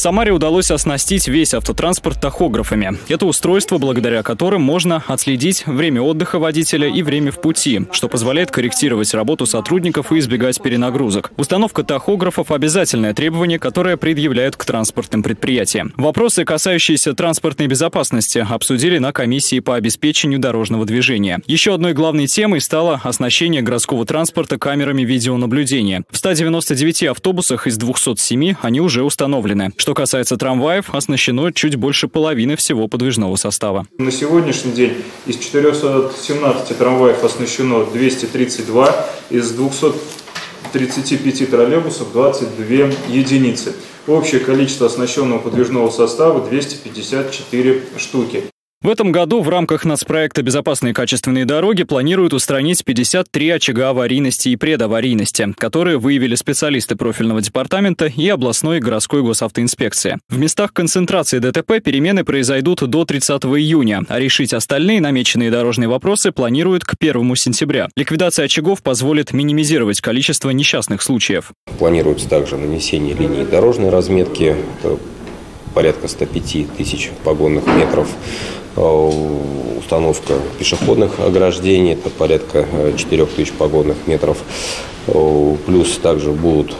Самаре удалось оснастить весь автотранспорт тахографами. Это устройство, благодаря которым можно отследить время отдыха водителя и время в пути, что позволяет корректировать работу сотрудников и избегать перенагрузок. Установка тахографов – обязательное требование, которое предъявляют к транспортным предприятиям. Вопросы, касающиеся транспортной безопасности, обсудили на комиссии по обеспечению дорожного движения. Еще одной главной темой стало оснащение городского транспорта камерами видеонаблюдения. В 199 автобусах из 207 они уже установлены. Что касается трамваев, оснащено чуть больше половины всего подвижного состава. На сегодняшний день из 417 трамваев оснащено 232, из 235 троллейбусов 22 единицы. Общее количество оснащенного подвижного состава 254 штуки. В этом году в рамках нацпроекта «Безопасные качественные дороги» планируют устранить 53 очага аварийности и предаварийности, которые выявили специалисты профильного департамента и областной и городской госавтоинспекции. В местах концентрации ДТП перемены произойдут до 30 июня, а решить остальные намеченные дорожные вопросы планируют к 1 сентября. Ликвидация очагов позволит минимизировать количество несчастных случаев. Планируется также нанесение линий дорожной разметки, порядка 105 тысяч погонных метров. Э, установка пешеходных ограждений, это порядка 4 э, тысяч погонных метров. Э, плюс также будут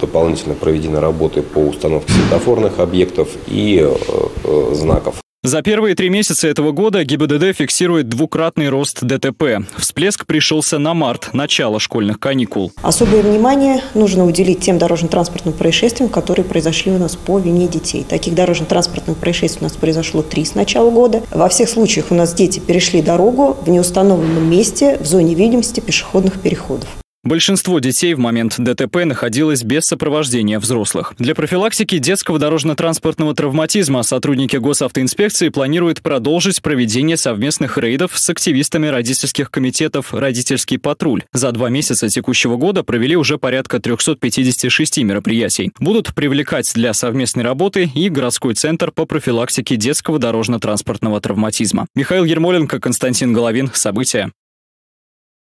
дополнительно проведены работы по установке светофорных объектов и знаков. За первые три месяца этого года ГИБДД фиксирует двукратный рост ДТП. Всплеск пришелся на март, начало школьных каникул. Особое внимание нужно уделить тем дорожно-транспортным происшествиям, которые произошли у нас по вине детей. Таких дорожно-транспортных происшествий у нас произошло три с начала года. Во всех случаях у нас дети перешли дорогу в неустановленном месте в зоне видимости пешеходных переходов. Большинство детей в момент ДТП находилось без сопровождения взрослых. Для профилактики детского дорожно-транспортного травматизма сотрудники госавтоинспекции планируют продолжить проведение совместных рейдов с активистами родительских комитетов «Родительский патруль». За два месяца текущего года провели уже порядка 356 мероприятий. Будут привлекать для совместной работы и городской центр по профилактике детского дорожно-транспортного травматизма. Михаил Ермоленко, Константин Головин. События.